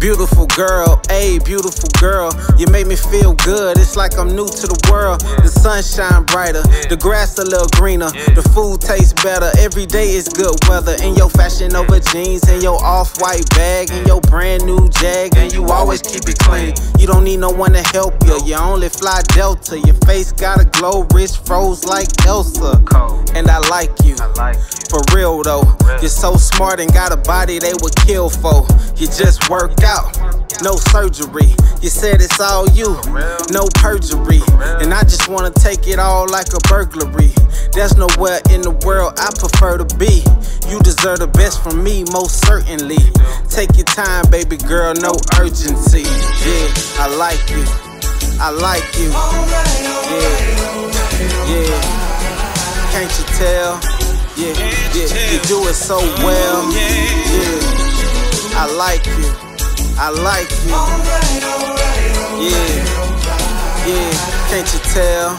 Beautiful girl, a beautiful girl. You make me feel good. It's like I'm new to the world. The sun shine brighter, the grass a little greener, the food tastes better. Every day is good weather. In your Fashion Nova jeans, and your off-white bag, and your brand new Jag, and you always keep it clean. You don't need no one to help you. You only fly Delta. Your face got a glow, wrist froze like Elsa. And I like you. For real though, you're so smart and got a body they would kill for. You just work out, no surgery. You said it's all you, no perjury. And I just wanna take it all like a burglary. There's nowhere in the world I prefer to be. You deserve the best from me, most certainly. Take your time, baby girl, no urgency. Yeah, I like you. I like you. Yeah, yeah. Can't you tell? Yeah, yeah, you do it so well. Yeah, I like you. I like you. Yeah, yeah, can't you tell?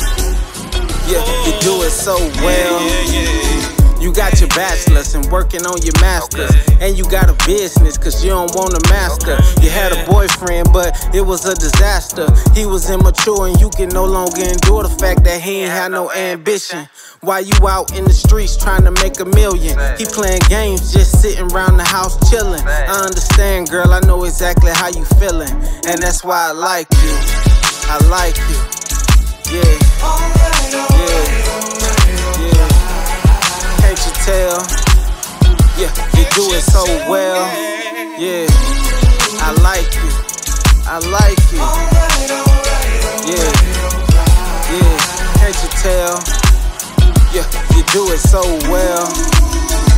Yeah, you do it so well. You got your bachelor's and working on your master's. And you got a business cause you don't want a master. You had a boyfriend, but it was a disaster. He was immature and you can no longer endure the fact that he ain't had no ambition. While you out in the streets trying to make a million, he playing games, just sitting around house chilling. I understand, girl, I know exactly how you feeling, and that's why I like you. I like you, yeah, yeah, yeah. Can't you tell? Yeah, you do it so well. Yeah, I like you. I like you. Yeah, yeah. Can't you tell? Yeah, you do it so well.